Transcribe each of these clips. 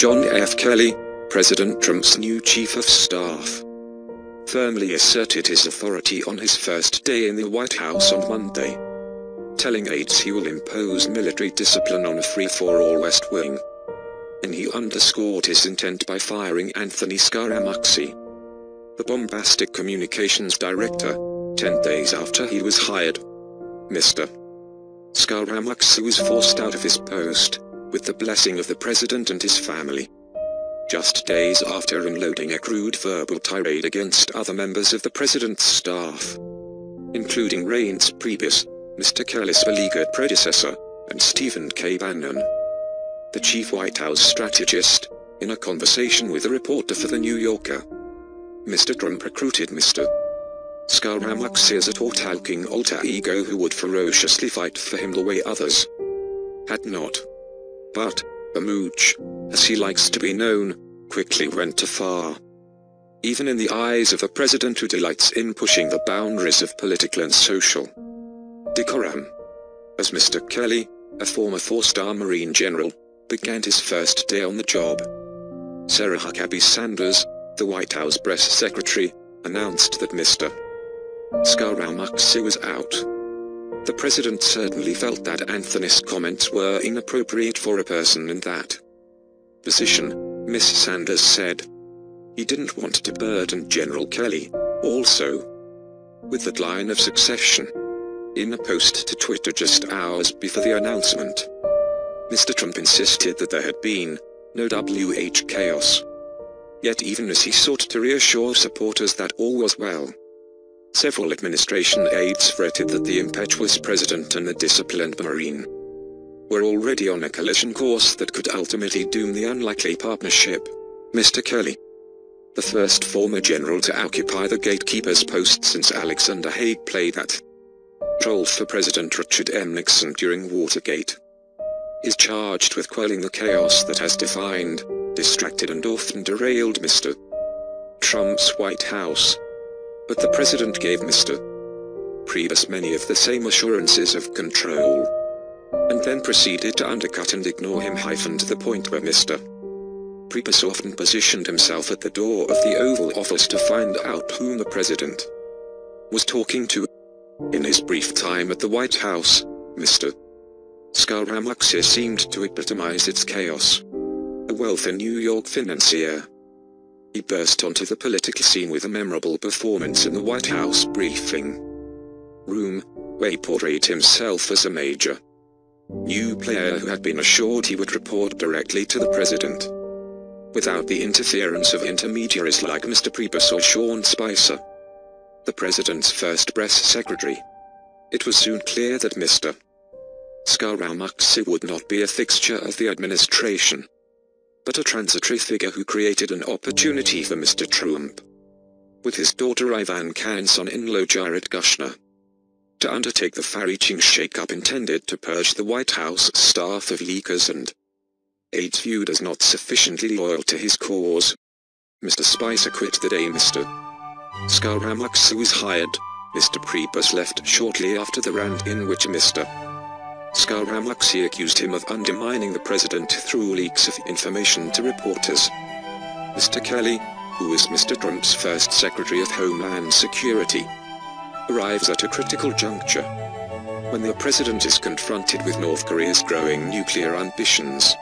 John F. Kelly, President Trump's new chief of staff, firmly asserted his authority on his first day in the White House on Monday, telling aides he will impose military discipline on a free-for-all West Wing. And he underscored his intent by firing Anthony Scaramucci, the bombastic communications director, 10 days after he was hired. Mr. Scaramucci was forced out of his post, with the blessing of the president and his family. Just days after unloading a crude verbal tirade against other members of the president's staff, including Reince Priebus, Mr. Kelly's beleaguered predecessor, and Stephen K. Bannon. The chief White House strategist, in a conversation with a reporter for The New Yorker. Mr. Trump recruited Mr. Scaramucci as a talking alter ego who would ferociously fight for him the way others had not. But, the mooch, as he likes to be known, quickly went too far. Even in the eyes of a president who delights in pushing the boundaries of political and social decorum. As Mr. Kelly, a former four-star Marine general, began his first day on the job. Sarah Huckabee Sanders, the White House press secretary, announced that Mr. Scaramucci was out. The president certainly felt that Anthony's comments were inappropriate for a person in that position, Miss Sanders said. He didn't want to burden General Kelly, also, with the line of succession. In a post to Twitter just hours before the announcement, Mr. Trump insisted that there had been no WH chaos. Yet even as he sought to reassure supporters that all was well, Several administration aides fretted that the impetuous president and the disciplined Marine were already on a collision course that could ultimately doom the unlikely partnership. Mr. Kelly, the first former general to occupy the gatekeeper's post since Alexander Haig played that role for President Richard M. Nixon during Watergate, is charged with quelling the chaos that has defined, distracted and often derailed Mr. Trump's White House but the president gave Mr. Priebus many of the same assurances of control, and then proceeded to undercut and ignore him hyphen to the point where Mr. Priebus often positioned himself at the door of the Oval Office to find out whom the president was talking to. In his brief time at the White House, Mr. Scaramucci seemed to epitomize its chaos. A wealthy New York financier, he burst onto the political scene with a memorable performance in the White House briefing room, where he portrayed himself as a major new player who had been assured he would report directly to the president without the interference of intermediaries like Mr. Priebus or Sean Spicer, the president's first press secretary. It was soon clear that Mr. Scaramucci would not be a fixture of the administration but a transitory figure who created an opportunity for Mr. Trump. With his daughter Ivanka and son-in-law Jared Kushner. To undertake the far-reaching shake-up intended to purge the White House staff of leakers and aides viewed as not sufficiently loyal to his cause. Mr. Spicer quit the day Mr. Scaramucci was hired. Mr. Priebus left shortly after the rant in which Mr. Scaramucci accused him of undermining the president through leaks of information to reporters. Mr. Kelly, who is Mr. Trump's first Secretary of Homeland Security, arrives at a critical juncture when the president is confronted with North Korea's growing nuclear ambitions,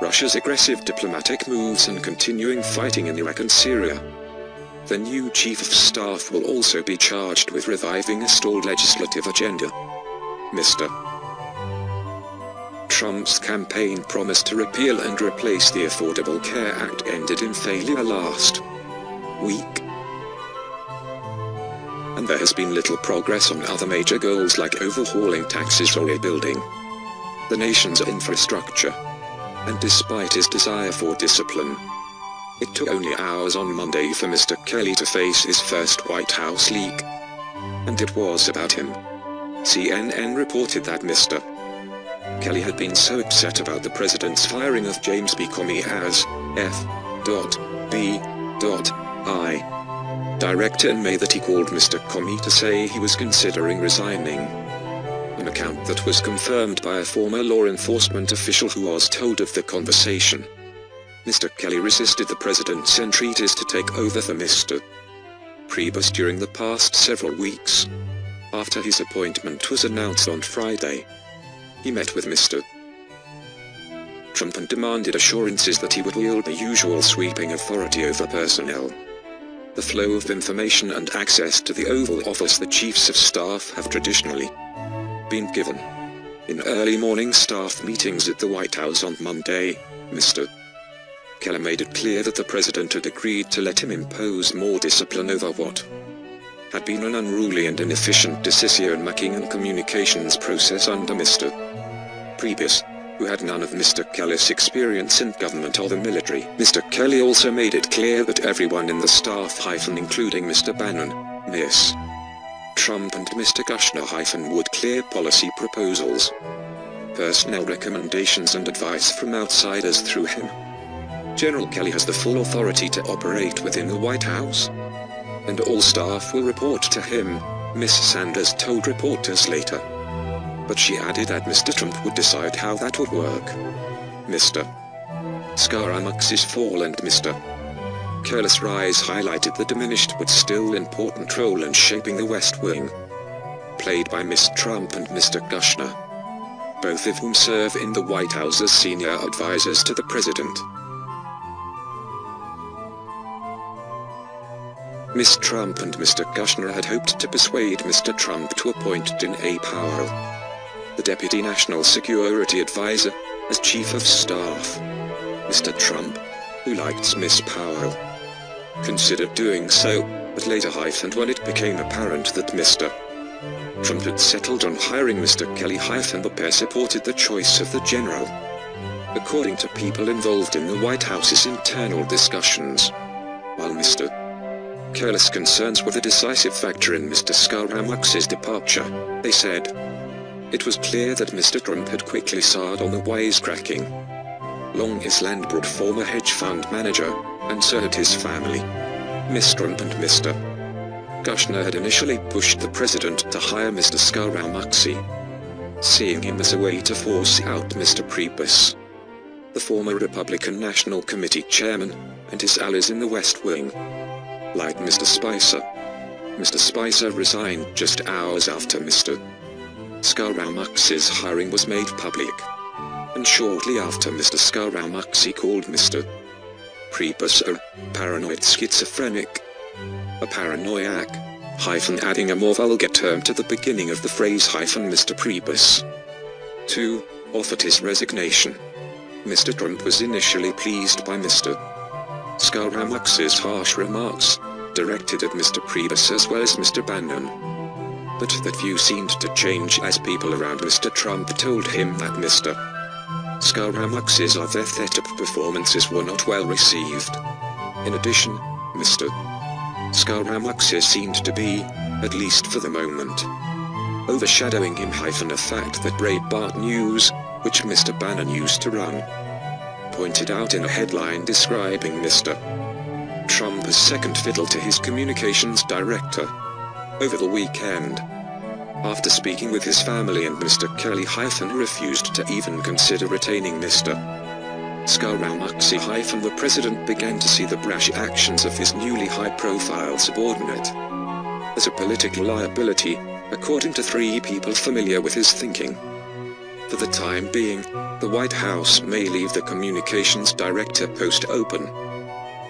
Russia's aggressive diplomatic moves and continuing fighting in Iraq and Syria. The new chief of staff will also be charged with reviving a stalled legislative agenda. Mr. Trump's campaign promise to repeal and replace the Affordable Care Act ended in failure last week. And there has been little progress on other major goals like overhauling taxes or rebuilding the nation's infrastructure. And despite his desire for discipline, it took only hours on Monday for Mr. Kelly to face his first White House leak. And it was about him. CNN reported that Mr. Kelly had been so upset about the president's firing of James B. Comey as F. B. I. Director in May that he called Mr. Comey to say he was considering resigning. An account that was confirmed by a former law enforcement official who was told of the conversation. Mr. Kelly resisted the president's entreaties to take over for Mr. Priebus during the past several weeks. After his appointment was announced on Friday, he met with Mr. Trump and demanded assurances that he would wield the usual sweeping authority over personnel. The flow of information and access to the Oval Office the Chiefs of Staff have traditionally been given. In early morning staff meetings at the White House on Monday, Mr. Kelly made it clear that the president had agreed to let him impose more discipline over what had been an unruly and inefficient decision-making and communications process under Mr. Priebus, who had none of Mr. Kelly's experience in government or the military. Mr. Kelly also made it clear that everyone in the staff hyphen including Mr. Bannon, Ms. Trump and Mr. Kushner hyphen would clear policy proposals, personnel recommendations and advice from outsiders through him. General Kelly has the full authority to operate within the White House. And all staff will report to him, Miss Sanders told reporters later. But she added that Mr. Trump would decide how that would work. Mr. Scaramucci's fall and Mr. Kelly's rise highlighted the diminished but still important role in shaping the West Wing, played by Miss Trump and Mr. Kushner, both of whom serve in the White House as senior advisors to the president. Miss Trump and Mr. Kushner had hoped to persuade Mr. Trump to appoint Dina Powell, the Deputy National Security Advisor, as Chief of Staff. Mr. Trump, who liked Miss Powell, considered doing so, but later hyphened when it became apparent that Mr. Trump had settled on hiring Mr. Kelly hyphen the pair supported the choice of the general. According to people involved in the White House's internal discussions, while Mr. Kelly's concerns were the decisive factor in Mr. Scaramucci's departure, they said. It was clear that Mr. Trump had quickly soured on the wisecracking. Long Islandbrook former hedge fund manager, and so had his family. Miss Trump and Mr. Kushner had initially pushed the president to hire Mr. Scaramucci, seeing him as a way to force out Mr. Priebus, the former Republican National Committee chairman, and his allies in the West Wing like Mr. Spicer. Mr. Spicer resigned just hours after Mr. Scaramucci's hiring was made public. And shortly after Mr. Scaramucci called Mr. Priebus a paranoid schizophrenic. A paranoiac, hyphen adding a more vulgar term to the beginning of the phrase hyphen Mr. Priebus. 2. Offered his resignation. Mr. Trump was initially pleased by Mr. Scaramucci's harsh remarks, directed at Mr. Priebus as well as Mr. Bannon. But that view seemed to change as people around Mr. Trump told him that Mr. Scaramucci's other theater performances were not well received. In addition, Mr. Scaramucci's seemed to be, at least for the moment, overshadowing him hyphen a fact that Breitbart News, which Mr. Bannon used to run, pointed out in a headline describing Mr. Trump as second fiddle to his communications director. Over the weekend, after speaking with his family and Mr. Kelly hyphen refused to even consider retaining Mr. Scaramucci hyphen the president began to see the brash actions of his newly high-profile subordinate as a political liability, according to three people familiar with his thinking. For the time being, the White House may leave the communications director post open,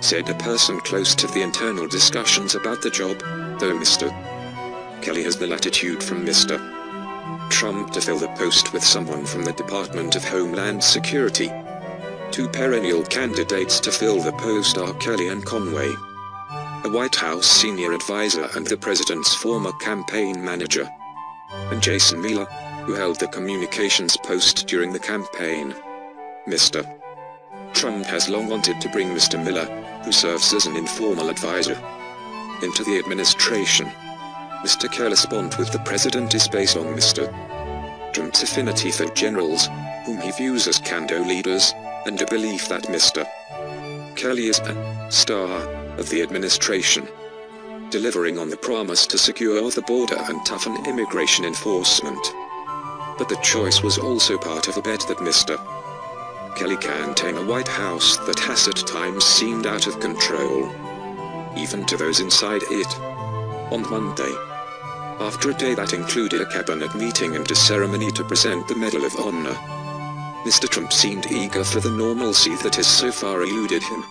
said a person close to the internal discussions about the job, though Mr. Kelly has the latitude from Mr. Trump to fill the post with someone from the Department of Homeland Security. Two perennial candidates to fill the post are Kellyanne Conway, a White House senior advisor and the president's former campaign manager, and Jason Miller, who held the communications post during the campaign. Mr. Trump has long wanted to bring Mr. Miller, who serves as an informal advisor, into the administration. Mr. Kelly's bond with the president is based on Mr. Trump's affinity for generals, whom he views as Kando leaders, and a belief that Mr. Kelly is a star of the administration, delivering on the promise to secure the border and toughen immigration enforcement but the choice was also part of a bet that Mr. Kelly can tame a White House that has at times seemed out of control. Even to those inside it. On Monday, after a day that included a cabinet meeting and a ceremony to present the Medal of Honor, Mr. Trump seemed eager for the normalcy that has so far eluded him.